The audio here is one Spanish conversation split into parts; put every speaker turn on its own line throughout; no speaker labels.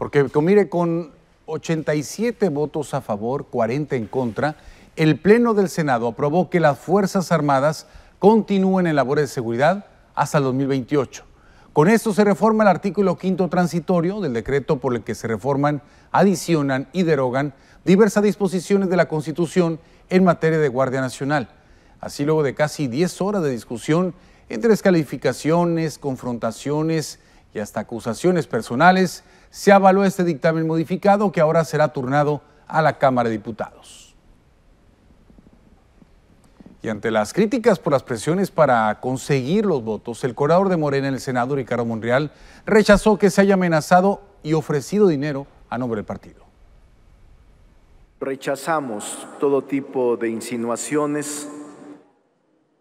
Porque, mire, con 87 votos a favor, 40 en contra, el Pleno del Senado aprobó que las Fuerzas Armadas continúen en labores de seguridad hasta el 2028. Con esto se reforma el artículo quinto transitorio del decreto por el que se reforman, adicionan y derogan diversas disposiciones de la Constitución en materia de Guardia Nacional. Así luego de casi 10 horas de discusión entre descalificaciones, confrontaciones y hasta acusaciones personales, se avaló este dictamen modificado que ahora será turnado a la Cámara de Diputados. Y ante las críticas por las presiones para conseguir los votos, el coordinador de Morena en el Senado, Ricardo Monreal, rechazó que se haya amenazado y ofrecido dinero a nombre del partido.
Rechazamos todo tipo de insinuaciones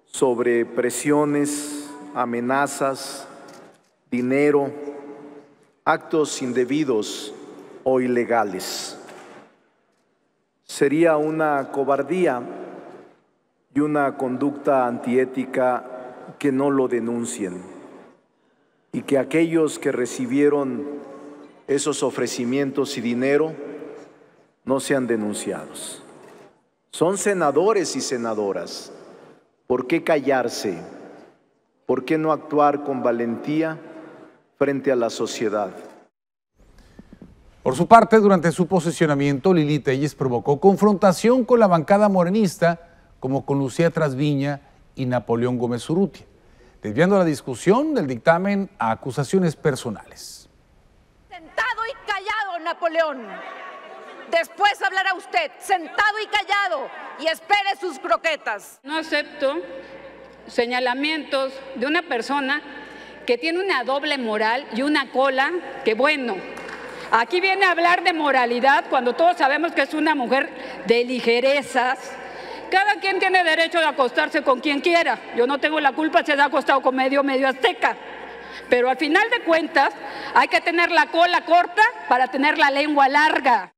sobre presiones, amenazas, dinero, actos indebidos o ilegales. Sería una cobardía y una conducta antiética que no lo denuncien y que aquellos que recibieron esos ofrecimientos y dinero no sean denunciados. Son senadores y senadoras. ¿Por qué callarse? ¿Por qué no actuar con valentía frente a la sociedad?
Por su parte, durante su posicionamiento, Lili Telles provocó confrontación con la bancada morenista como con Lucía Trasviña y Napoleón Gómez Urrutia, desviando la discusión del dictamen a acusaciones personales.
Sentado y callado, Napoleón. Después hablará usted, sentado y callado, y espere sus croquetas.
No acepto señalamientos de una persona que tiene una doble moral y una cola que bueno. Aquí viene a hablar de moralidad cuando todos sabemos que es una mujer de ligerezas, cada quien tiene derecho de acostarse con quien quiera. Yo no tengo la culpa si se ha acostado con medio, medio azteca. Pero al final de cuentas hay que tener la cola corta para tener la lengua larga.